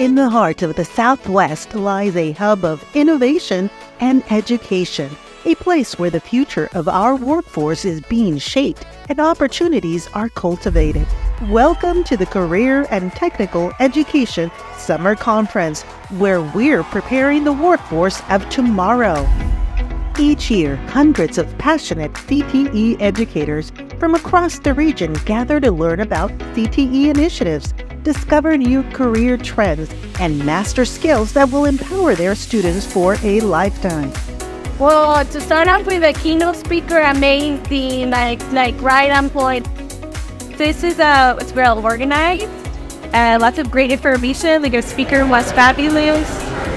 In the heart of the Southwest lies a hub of innovation and education, a place where the future of our workforce is being shaped and opportunities are cultivated. Welcome to the Career and Technical Education Summer Conference, where we're preparing the workforce of tomorrow. Each year, hundreds of passionate CTE educators from across the region gather to learn about CTE initiatives discover new career trends, and master skills that will empower their students for a lifetime. Well, to start off with a keynote speaker, amazing, like like right on point. This is uh, it's well organized. Uh, lots of great information. Like, the speaker was fabulous.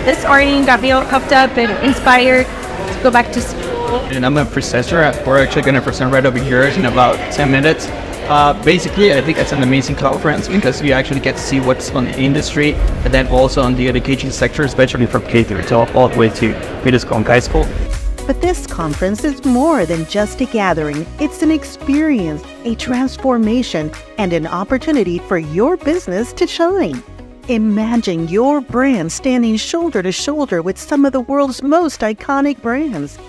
This morning got me hooked up and inspired to go back to school. And I'm a professor. We're actually going to present right over here in about 10 minutes. Uh, basically, I think it's an amazing conference because you actually get to see what's on the industry and then also on the education sector, especially from K through 12 all the way to middle school and high school. But this conference is more than just a gathering. It's an experience, a transformation, and an opportunity for your business to shine. Imagine your brand standing shoulder to shoulder with some of the world's most iconic brands.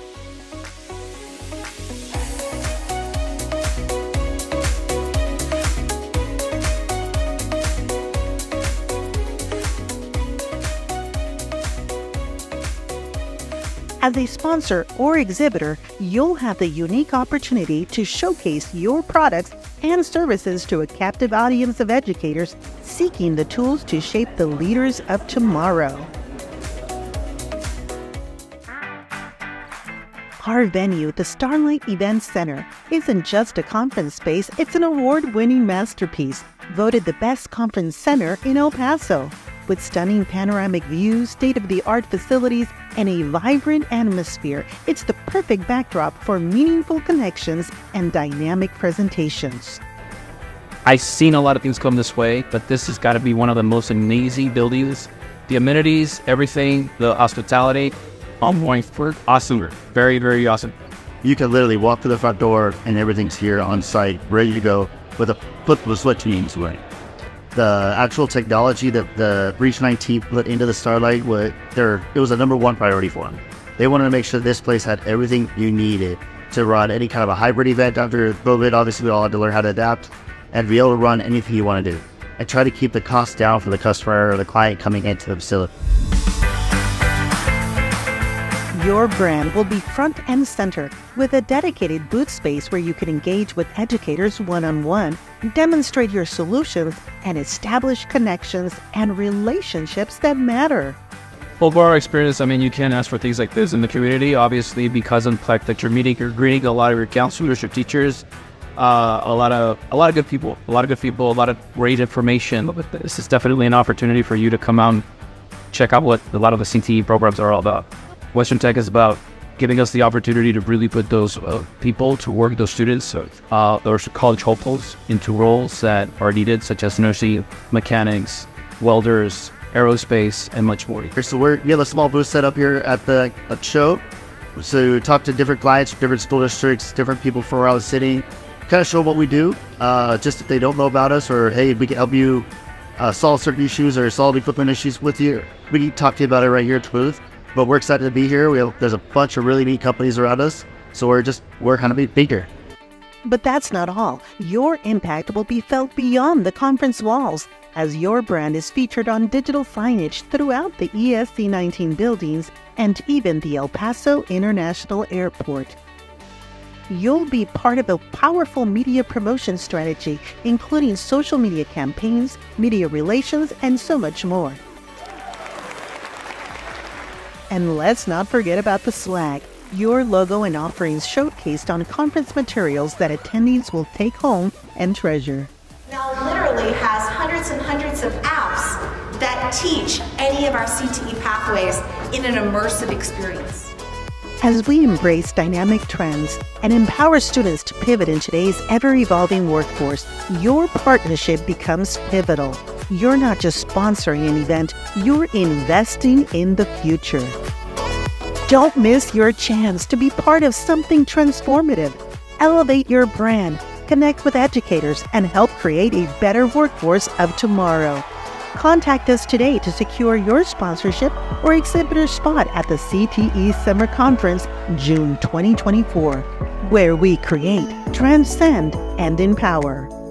As a sponsor or exhibitor, you'll have the unique opportunity to showcase your products and services to a captive audience of educators seeking the tools to shape the leaders of tomorrow. Our venue, the Starlight Event Center, isn't just a conference space, it's an award winning masterpiece, voted the best conference center in El Paso. With stunning panoramic views, state of the art facilities, and a vibrant atmosphere, it's the perfect backdrop for meaningful connections and dynamic presentations. I've seen a lot of things come this way, but this has got to be one of the most amazing buildings. The amenities, everything, the hospitality, on point for awesome. Very, very awesome. You can literally walk to the front door and everything's here on site, ready to go with a flip of a switch means way the actual technology that the Reach 19 put into the Starlight, was, there, it was a number one priority for them. They wanted to make sure this place had everything you needed to run any kind of a hybrid event after COVID. Obviously, we all had to learn how to adapt and be able to run anything you want to do. And try to keep the cost down for the customer or the client coming into the facility. Your brand will be front and center with a dedicated booth space where you can engage with educators one on one, demonstrate your solutions, and establish connections and relationships that matter. For our experience, I mean, you can ask for things like this in the community, obviously, because in fact that you're meeting, you're greeting a lot of your counselors, your teachers, uh, a lot of a lot of good people, a lot of good people, a lot of great information. But this is definitely an opportunity for you to come out and check out what a lot of the CTE programs are all about. Western Tech is about giving us the opportunity to really put those uh, people to work, those students, uh, those college hopefuls into roles that are needed, such as nursing, mechanics, welders, aerospace, and much more. So we're, we have a small booth set up here at the at show. So talk to different clients, different school districts, different people from around the city, kind of show what we do. Uh, just if they don't know about us, or hey, we can help you uh, solve certain issues or solve equipment issues with you. We can talk to you about it right here at the booth. But we're excited to be here. We have, there's a bunch of really neat companies around us. So we're just, we're kind of bigger. But that's not all. Your impact will be felt beyond the conference walls as your brand is featured on digital signage throughout the ESC 19 buildings and even the El Paso International Airport. You'll be part of a powerful media promotion strategy, including social media campaigns, media relations, and so much more. And let's not forget about the swag, your logo and offerings showcased on conference materials that attendees will take home and treasure. Now literally has hundreds and hundreds of apps that teach any of our CTE pathways in an immersive experience. As we embrace dynamic trends and empower students to pivot in today's ever evolving workforce, your partnership becomes pivotal. You're not just sponsoring an event, you're investing in the future. Don't miss your chance to be part of something transformative. Elevate your brand, connect with educators, and help create a better workforce of tomorrow. Contact us today to secure your sponsorship or exhibitor spot at the CTE Summer Conference June 2024, where we create, transcend, and empower.